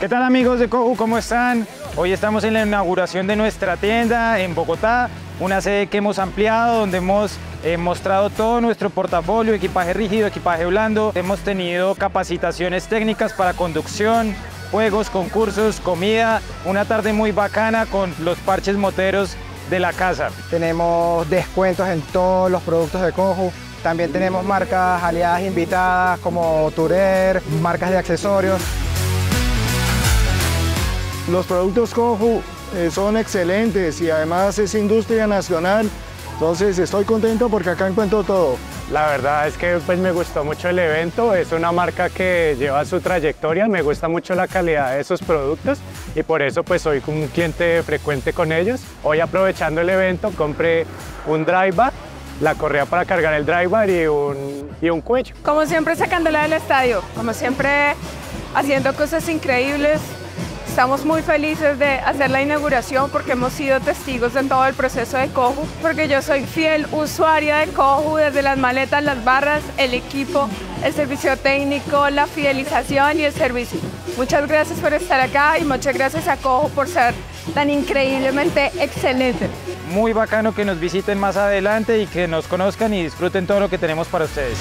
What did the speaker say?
¿Qué tal amigos de Coju? ¿Cómo están? Hoy estamos en la inauguración de nuestra tienda en Bogotá, una sede que hemos ampliado, donde hemos eh, mostrado todo nuestro portafolio, equipaje rígido, equipaje blando. Hemos tenido capacitaciones técnicas para conducción, juegos, concursos, comida, una tarde muy bacana con los parches moteros de la casa. Tenemos descuentos en todos los productos de Coju. También tenemos marcas aliadas invitadas como Turer, marcas de accesorios. Los productos Coju eh, son excelentes y además es industria nacional, entonces estoy contento porque acá encuentro todo. La verdad es que pues, me gustó mucho el evento, es una marca que lleva su trayectoria, me gusta mucho la calidad de sus productos y por eso pues soy un cliente frecuente con ellos. Hoy aprovechando el evento compré un dry bar, la correa para cargar el dry bar y un, y un cuello. Como siempre sacándola del estadio, como siempre haciendo cosas increíbles, Estamos muy felices de hacer la inauguración porque hemos sido testigos de todo el proceso de Coju, porque yo soy fiel usuaria de Coju desde las maletas, las barras, el equipo, el servicio técnico, la fidelización y el servicio. Muchas gracias por estar acá y muchas gracias a Coju por ser tan increíblemente excelente. Muy bacano que nos visiten más adelante y que nos conozcan y disfruten todo lo que tenemos para ustedes.